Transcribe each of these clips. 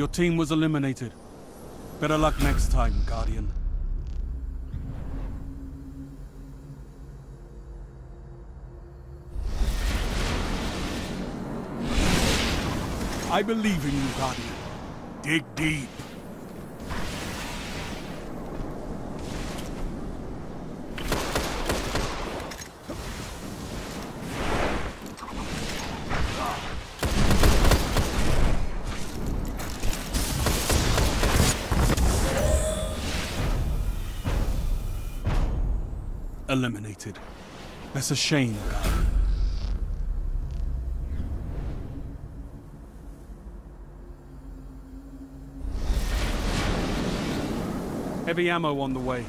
Your team was eliminated. Better luck next time, Guardian. I believe in you, Guardian. Dig deep. Eliminated. That's a shame, Heavy ammo on the way.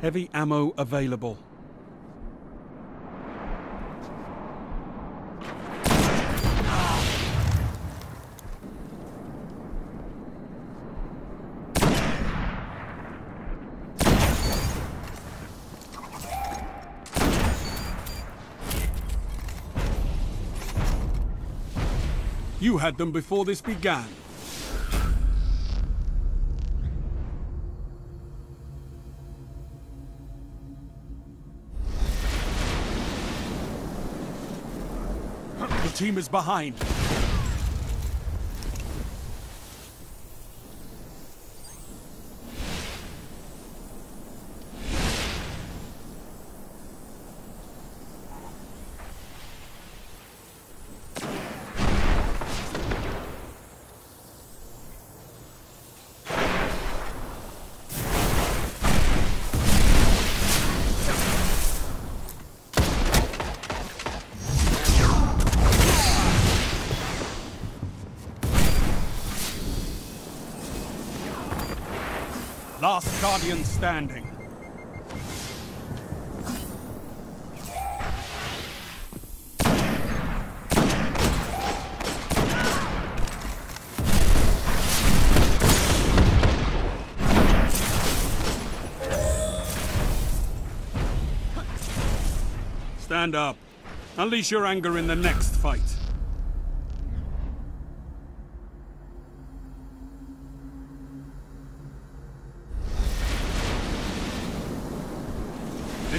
Heavy ammo available. You had them before this began. The team is behind. Last Guardian standing. Stand up. Unleash your anger in the next fight.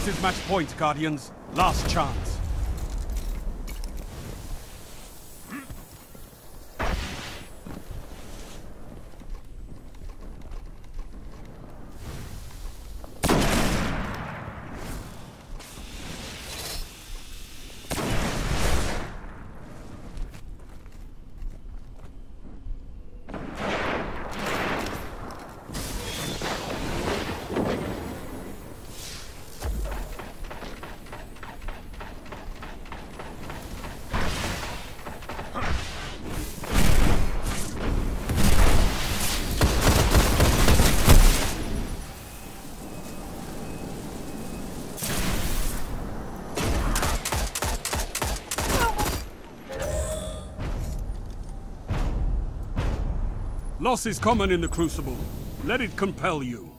This is match point, Guardians. Last chance. Loss is common in the Crucible. Let it compel you.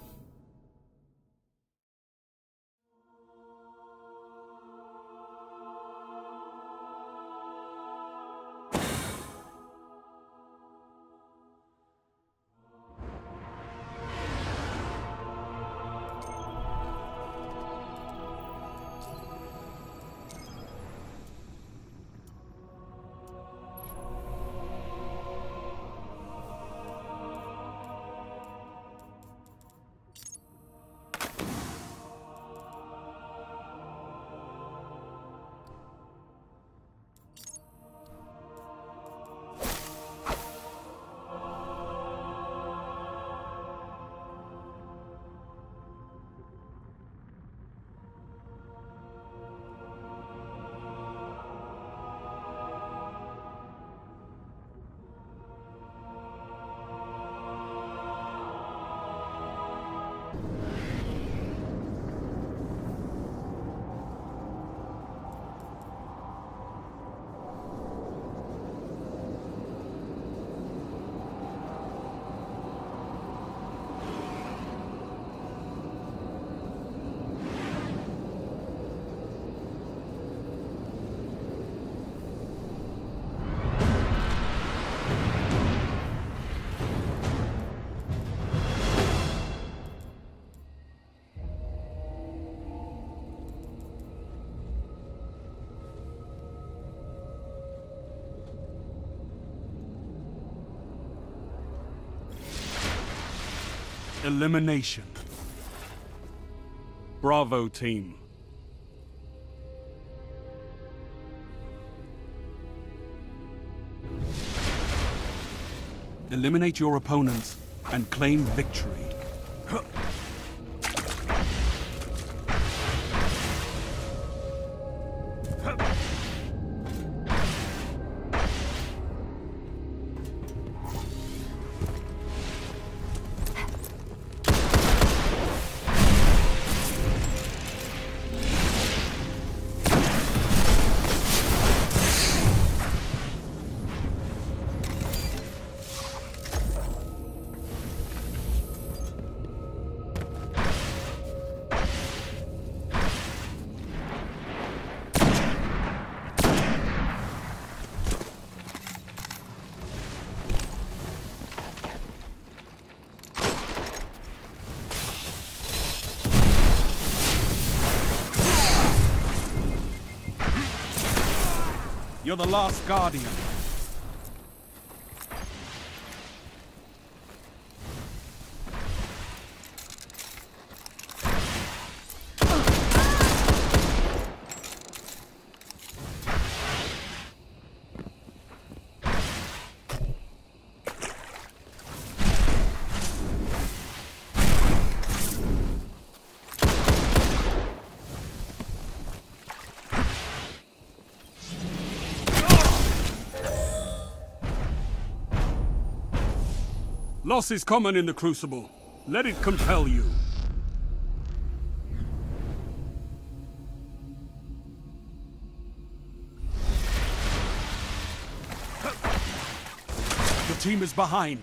Elimination. Bravo team. Eliminate your opponents and claim victory. You're the last guardian. Loss is common in the Crucible. Let it compel you. The team is behind.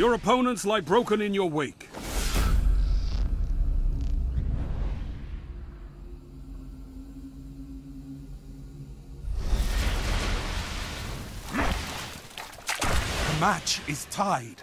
Your opponents lie broken in your wake. The match is tied.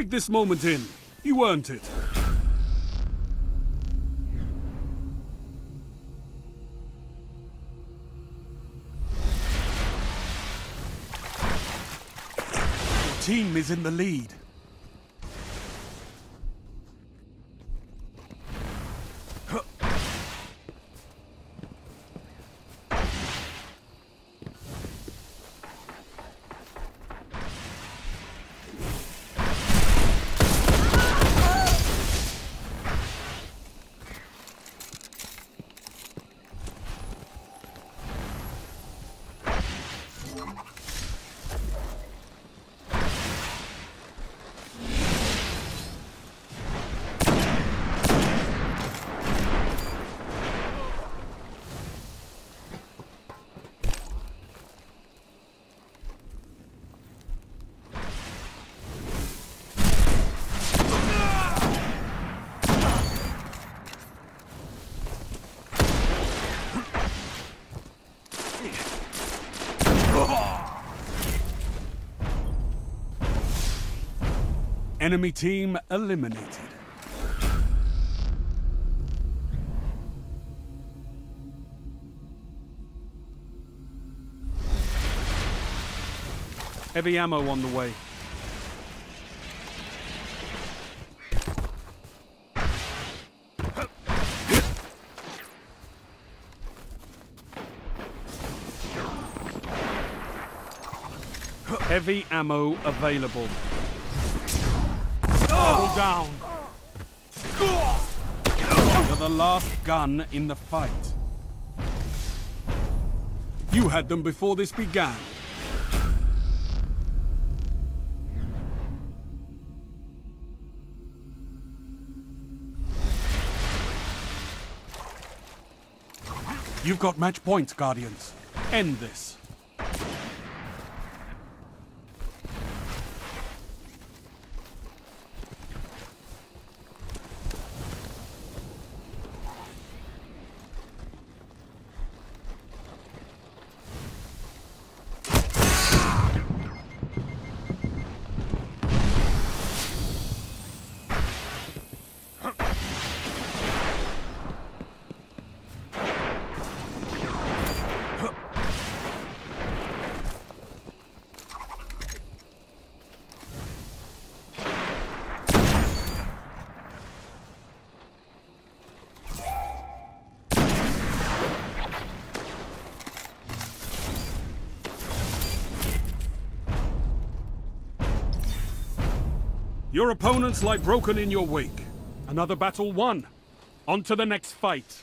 Take this moment in. You earned it. Team is in the lead. Enemy team eliminated. Heavy ammo on the way. Heavy ammo available. Double down. You're the last gun in the fight. You had them before this began. You've got match points, Guardians. End this. Your opponents lie broken in your wake. Another battle won. On to the next fight.